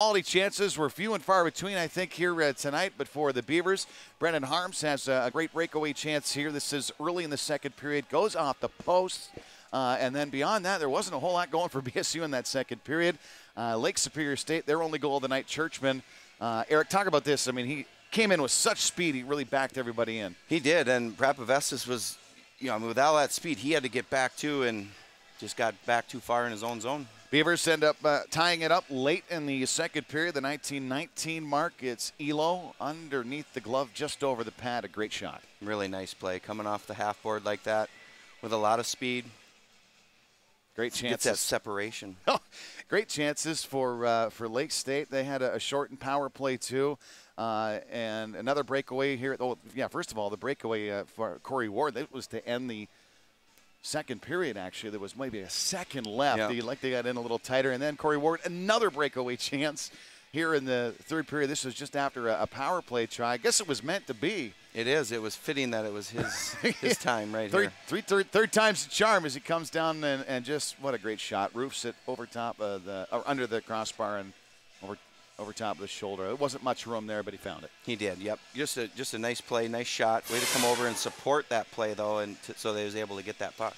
Quality chances were few and far between, I think, here uh, tonight. But for the Beavers, Brendan Harms has a, a great breakaway chance here. This is early in the second period, goes off the post. Uh, and then beyond that, there wasn't a whole lot going for BSU in that second period. Uh, Lake Superior State, their only goal of the night, Czuczman. Uh, Eric, talk about this. I mean, he came in with such speed, he really backed everybody in. He did, and Prapavessis was, you know, I mean, with all that speed, he had to get back too, and just got back too far in his own zone. Beavers end up uh, tying it up late in the second period, the 1919 mark. It's Illo underneath the glove, just over the pad. A great shot. Really nice play, coming off the half board like that, with a lot of speed. Great chances. Gets that separation. great chances for uh, for Lake State. They had a, a shortened power play too. Uh, and another breakaway here. Oh, yeah. First of all, the breakaway uh, for Cory Ward that was to end the second period, actually. There was maybe a second left. Yeah. They, like they got in a little tighter. And then Cory Ward, another breakaway chance here in the third period. This was just after a, a power play try. I guess it was meant to be. It is. It was fitting that it was his his time right third, here. Three, third, third time's the charm as he comes down and, and just what a great shot. Roofs it over top of the or under the crossbar and over over top of the shoulder. It wasn't much room there, but he found it. He did. Yep. Just a just a nice play, nice shot. Way to come over and support that play though, and so they was able to get that puck.